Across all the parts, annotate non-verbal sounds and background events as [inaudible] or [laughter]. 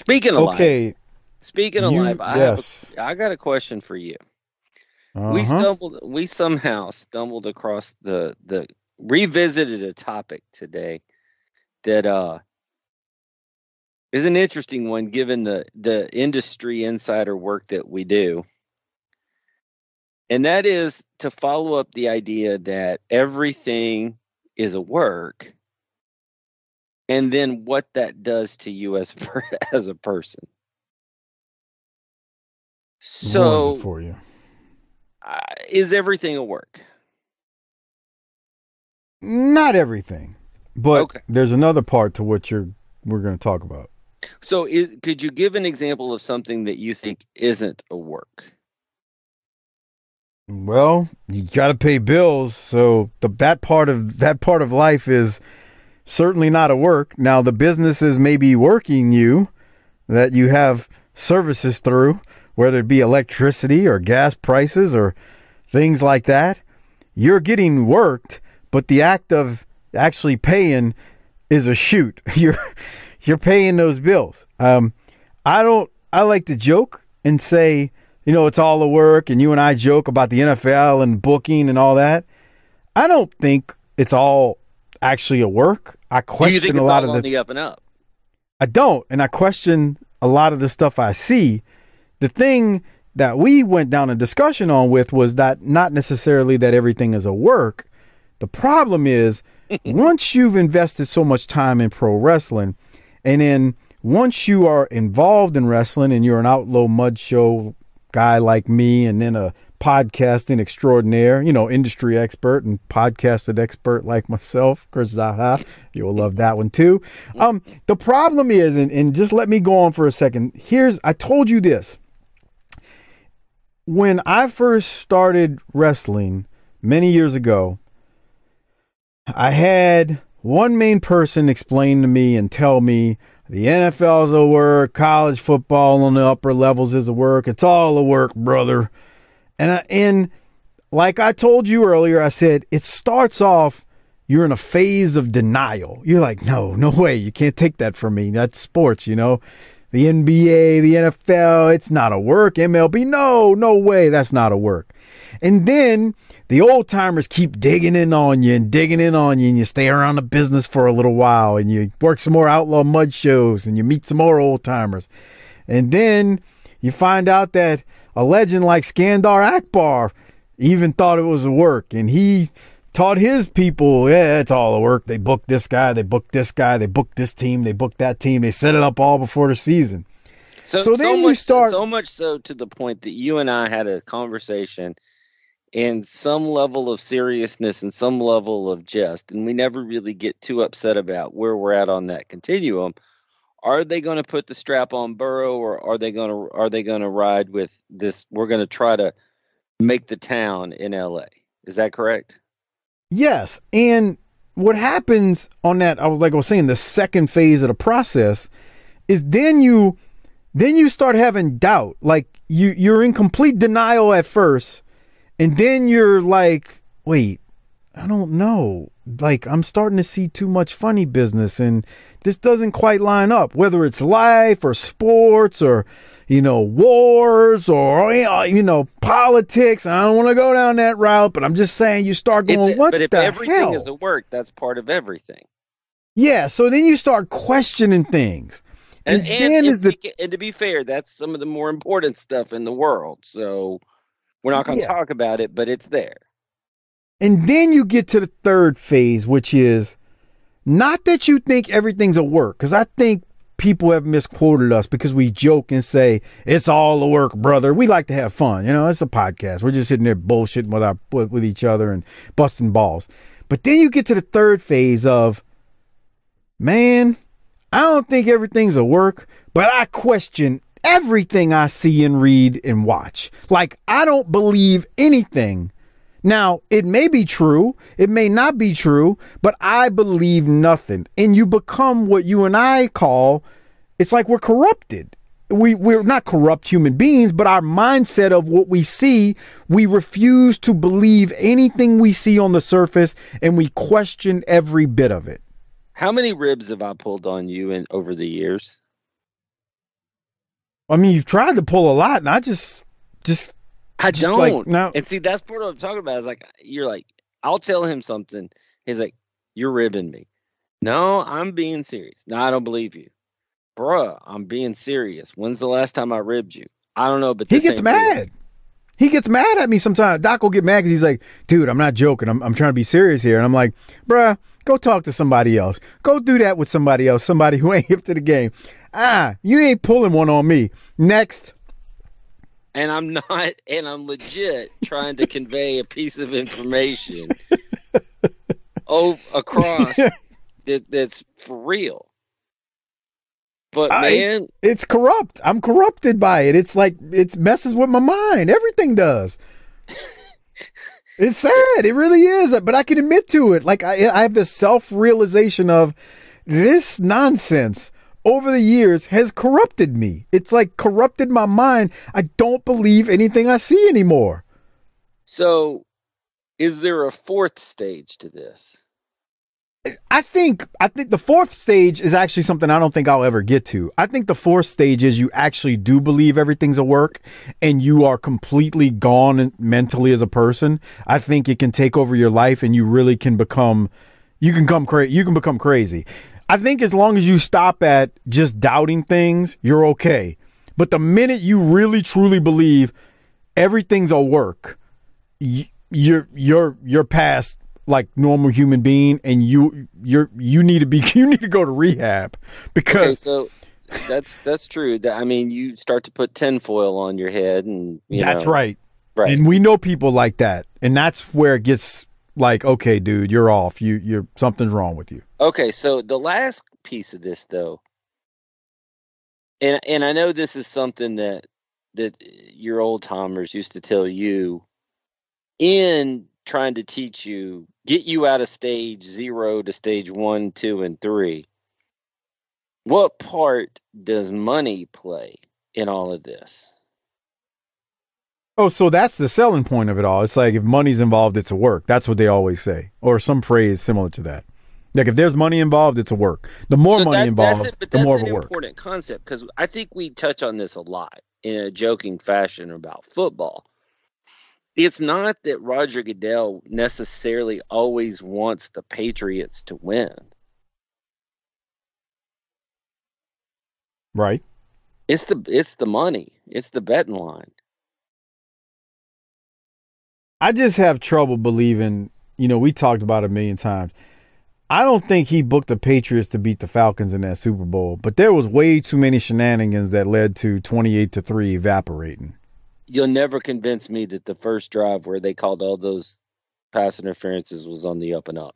Speaking of Okay. life, speaking of you- life, I yes. have a, I got a question for you. We Uh-huh. stumbled we somehow stumbled across the the revisited a topic today that uh is an interesting one given the the industry insider work that we do. And that is to follow up the idea that everything is a work and then what that does to you as [laughs] per- as a person. So for you. uh, is everything a work? Not everything, but Okay. there's another part to what you're we're going to talk about. So, is, could you give an example of something that you think isn't a work? Well, you got to pay bills, so the that part of that part of life is certainly not a work. Now, the businesses may be working you that you have services through, whether it be electricity or gas prices or things like that. You're getting worked, but the act of actually paying is a shoot. [laughs] You're you're paying those bills. Um, I don't. I like to joke and say, you know, it's all the work, and you and I joke about the NFL and booking and all that. I don't think it's all actually a work. I Do you question think a lot all of on the. the up and up? I don't, and I question a lot of the stuff I see. The thing that we went down a discussion on with was that not necessarily that everything is a work. The problem is [laughs] once you've invested so much time in pro wrestling, and then once you are involved in wrestling and you're an outlaw mud show guy like me, and then a podcasting extraordinaire, you know, industry expert and podcasted expert like myself, Chris Zaha, you'll love that one too. Um, the problem is, and, and just let me go on for a second. Here's, I told you this. When I first started wrestling many years ago, I had one main person explain to me and tell me the NFL is a work, college football on the upper levels is a work. It's all a work, brother. And I, and like I told you earlier, I said it starts off you're in a phase of denial. You're like, no, no way, you can't take that from me. That's sports, you know. The NBA, the NFL, it's not a work. MLB, no, no way, that's not a work. And then the old timers keep digging in on you and digging in on you, and you stay around the business for a little while, and you work some more outlaw mud shows, and you meet some more old timers. And then you find out that a legend like Skandar Akbar even thought it was a work, and he taught his people, yeah, it's all a work. They booked this guy, they booked this guy, they booked this team, they booked that team, they set it up all before the season. So, So so, then you start- so much so to the point that you and I had a conversation and some level of seriousness and some level of jest, and we never really get too upset about where we're at on that continuum. Are they going to put the strap on Burrow, or are they going to are they going to ride with this? We're going to try to make the town in L.A. Is that correct? Yes, and what happens on that, I was like I was saying, the second phase of the process is then you then you start having doubt. Like you you're in complete denial at first, and then you're like, wait, I don't know. Like I'm starting to see too much funny business, and this doesn't quite line up. Whether it's life or sports or you know wars or uh, you know politics. I don't want to go down that route, but I'm just saying you start going, It's- what but if the everything hell? is a work, that's part of everything. yeah. So then you start questioning things, And, And and, is the- we ca- and to be fair, that's some of the more important stuff in the world. So we're not going to Yeah. talk about it, but it's there. And then you get to the third phase, which is not that you think everything's a work, because I think people have misquoted us because we joke and say it's all a work, brother. We like to have fun, you know. It's a podcast. We're just sitting there bullshitting with our with, with each other and busting balls. But then you get to the third phase of, man, I don't think everything's a work, but I question everything I see and read and watch. Like I don't believe anything. Now, it may be true, it may not be true, but I believe nothing. And you become what you and I call it's like we're corrupted. We we're not corrupt human beings, but our mindset of what we see, we refuse to believe anything we see on the surface and we question every bit of it. How many ribs have I pulled on you in over the years? I mean, you've tried to pull a lot, and I just, just, I just don't. like no. And see, that's part of what I'm talking about. Is like you're like, I'll tell him something. He's like, you're ribbing me. No, I'm being serious. No, I don't believe you, bruh. I'm being serious. When's the last time I ribbed you? I don't know, but he gets ain't real. mad. He gets mad at me sometimes. Doc will get mad because he's like, dude, I'm not joking. I'm, I'm trying to be serious here. And I'm like, bruh, go talk to somebody else. Go do that with somebody else, somebody who ain't [laughs] hip to the game. Ah, you ain't pulling one on me. Next. And I'm not, and I'm legit trying to convey a piece of information oh across [laughs] that that's for real. But I- man, It's corrupt. I'm corrupted by it. It's like, it messes with my mind. Everything does. [laughs] It's sad. It really is. But I can admit to it. Like, I, I have this self realization of this nonsense over the years has corrupted me. It's like corrupted my mind. I don't believe anything I see anymore. so is there a fourth stage to this? I think I think the fourth stage is actually something I don't think I'll ever get to. I think the fourth stage is you actually do believe everything's a work and you are completely gone mentally as a person. I think it can take over your life and you really can become you can come cra- you can become crazy. I think as long as you stop at just doubting things, you're okay. But the minute you really truly believe everything's a work, you're you're you're past like normal human being and you you're you need to be [laughs] you need to go to rehab because. Okay, so that's that's true. That I mean, you start to put tinfoil on your head, and you that's know, right. right. And we know people like that. And that's where it gets like, okay, dude, you're off. You you're something's wrong with you. Okay, so the last piece of this though, and and I know this is something that that your old timers used to tell you in trying to teach you, get you out of stage zero to stage one, two, and three. What part does money play in all of this? Oh, so that's the selling point of it all. It's like if money's involved, it's a work. That's what they always say. Or some phrase similar to that. Like if there's money involved, it's a work. The more So money that- involved, that's it, but the that's more of a work. important concept because I think we touch on this a lot in a joking fashion about football. It's not that Roger Goodell necessarily always wants the Patriots to win. Right? It's the it's the money. It's the betting line. I just have trouble believing, you know, we talked about it a million times. I don't think he booked the Patriots to beat the Falcons in that Super Bowl, but there was way too many shenanigans that led to 28 to 3 evaporating. You'll never convince me that the first drive where they called all those pass interferences was on the up and up.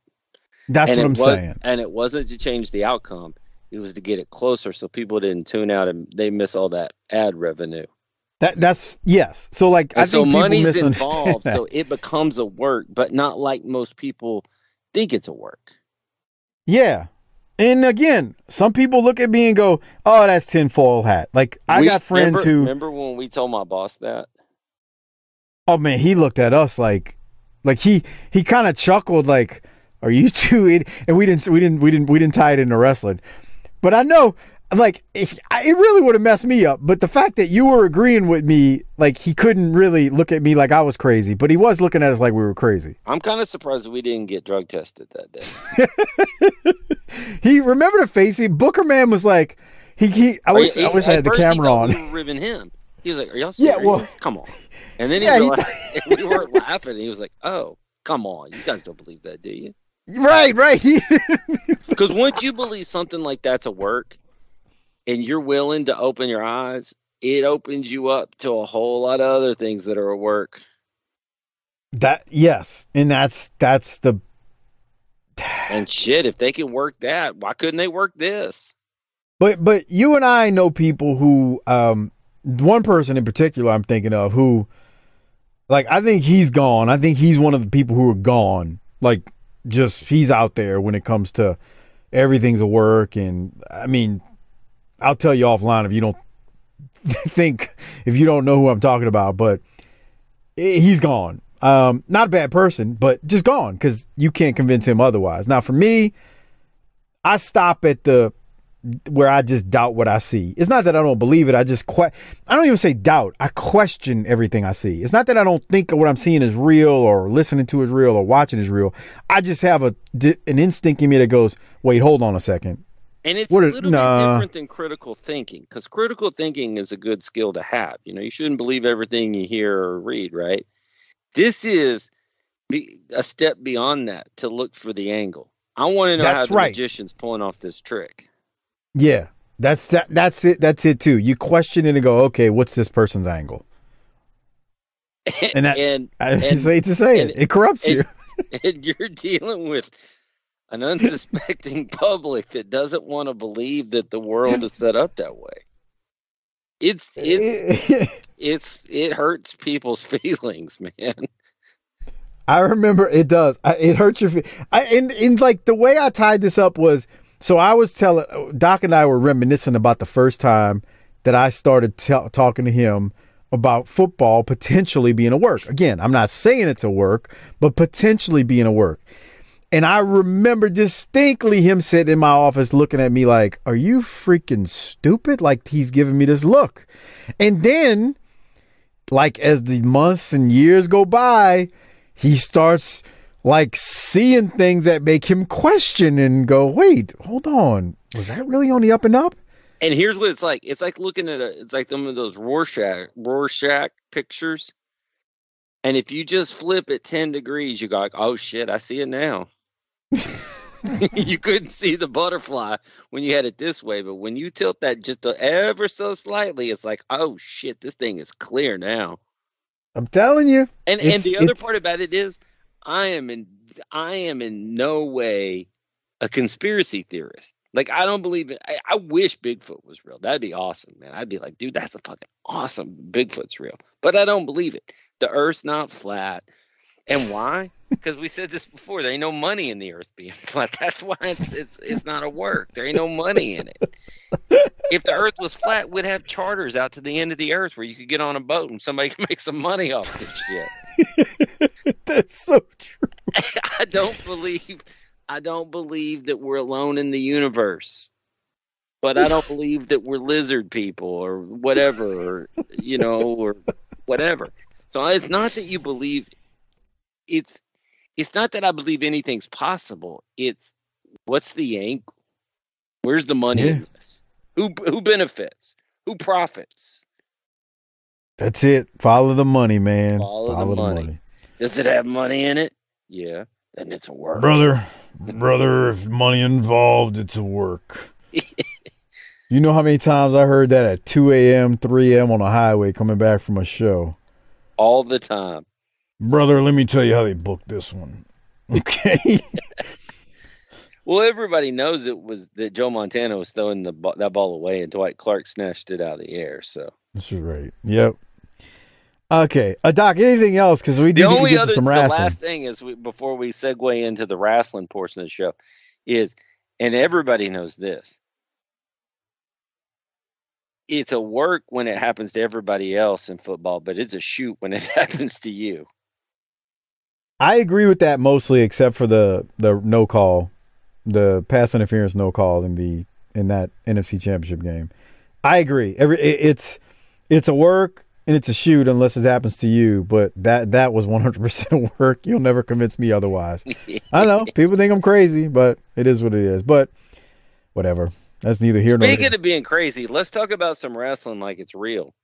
That's and what I'm was, saying. And it wasn't to change the outcome. It was to get it closer so people didn't tune out and they miss all that ad revenue. That that's yes. So like I so think money's involved, that. so it becomes a work, but not like most people think it's a work. Yeah. And again, some people look at me and go, "Oh, that's tinfoil hat." Like I We- got friends remember, who, remember when we told my boss that. oh man, he looked at us like, like he he kind of chuckled, like, "Are you [laughs] two?" Id-? And we didn't we didn't we didn't we didn't tie it into wrestling, but I know, like, eh, it, it really would have messed me up. But the fact that you were agreeing with me, like, he couldn't really look at me like I was crazy, but he was looking at us like we were crazy. I'm kind of surprised we didn't get drug tested that day. [laughs] He remember the face. He Booker man was like, he he. I wish you- I wish I had the camera on. We were ribbing him. He was like, "Are y'all [laughs] Yeah, serious? well- come on!" And then he Yeah, he realized [laughs] we weren't laughing. He was like, "Oh, come on! You guys don't believe that, do you?" Right, right. Because once you believe something like that's a work, and you're willing to open your eyes, it opens you up to a whole lot of other things that are at work. that yes, and that's that's the And shit, if they can work that, why couldn't they work this? but but you and I know people who um one person in particular I'm thinking of who like I think he's gone. I think he's one of the people who are gone. Like just he's out there when it comes to everything's a work and I mean I'll tell you offline if you don't [laughs] think if you don't know who I'm talking about, but he's gone. Um, not a bad person, but just gone because you can't convince him otherwise. Now, for me, I stop at the where I just doubt what I see. It's not that I don't believe it. I just que- I don't even say doubt. I question everything I see. It's not that I don't think what I'm seeing is real or listening to is real or watching is real. I just have a an instinct in me that goes, "Wait, hold on a second. And it's what a little nah. bit different than critical thinking because critical thinking is a good skill to have. You know, you shouldn't believe everything you hear or read, right? This is a step beyond that to look for the angle. I want to know that's how the right. magician's pulling off this trick. Yeah, that's that. That's it. That's it too. You question it and go, okay, what's this person's angle? [laughs] And that, and, [laughs] I and, hate to say and, it, it corrupts and, you. [laughs] and you're dealing with an unsuspecting [laughs] public that doesn't want to believe that the world is set up that way. It's it's [laughs] it's it hurts people's [laughs] feelings, man. I remember it does. I, it hurts your. I and, and like the way I tied this up was so I was telling Doc and I were reminiscing about the first time that I started t- talking to him about football potentially being a work. Again, I'm not saying it's a work, but potentially being a work. And I remember distinctly him sitting in my office looking at me like, Are you freaking stupid? Like he's giving me this look. And then, like, as the months and years go by, he starts like seeing things that make him question and go, Wait, hold on. Was that really on the up and up? And here's what it's like. It's like looking at a it's like some of those Rorschach Rorschach pictures. And if you just flip it 10 degrees, you go like, oh shit, I see it now. [laughs] you couldn't see the butterfly when you had it this way, but when you tilt that just ever so slightly, it's like, oh shit, this thing is clear now. I'm telling you. And and the other part about it is, I am in I am in no way a conspiracy theorist. Like I don't believe it. I, I wish Bigfoot was real. That'd be awesome, man. I'd be like, dude, that's a fucking awesome. Bigfoot's real, but I don't believe it. The Earth's not flat. And why? Because we said this before. There ain't no money in the earth being [laughs] flat. That's why it's, it's it's not a work. There ain't no money in it. If the earth was flat, we'd have charters out to the end of the earth where you could get on a boat and somebody [laughs] could make some money off this shit. [laughs] That's so true. I don't believe I don't believe that we're alone in the universe. But I don't believe that we're lizard people or whatever, or you know, or whatever. So it's not that you believe it's it's not that I believe anything's possible. It's what's the angle? Where's the money yeah. in this? Who who benefits? Who profits? That's it. Follow the money, man. Follow, Follow the, money. the, money. Does it have money in it? Yeah. Then it's a work. Brother, brother, if money involved, it's a work. [laughs] you know how many times I heard that at 2 a.m., 3 a.m. on a highway coming back from a show? All the time. Brother, let me tell you how they booked this one. [laughs] Okay. well, everybody knows it was that Joe Montana was throwing the that ball away, and Dwight Clark snatched it out of the air. So this is right. Yep. Okay, uh, Doc. Anything else? Because we do the only other some wrestling. The last thing is we, before we segue into the wrestling portion of the show is, and everybody knows this. It's a work when it happens to everybody else in football, but it's a shoot when it [laughs] happens to you. I agree with that mostly, except for the the no call, the pass interference no call in the in that NFC Championship game. I agree. Every it, it's it's a work and it's a shoot unless it happens to you. But that that was one hundred percent [laughs] work. You'll never convince me otherwise. I know [laughs] people think I'm crazy, but it is what it is. But whatever. That's neither here Speaking nor Speaking of being crazy, let's talk about some wrestling like it's real.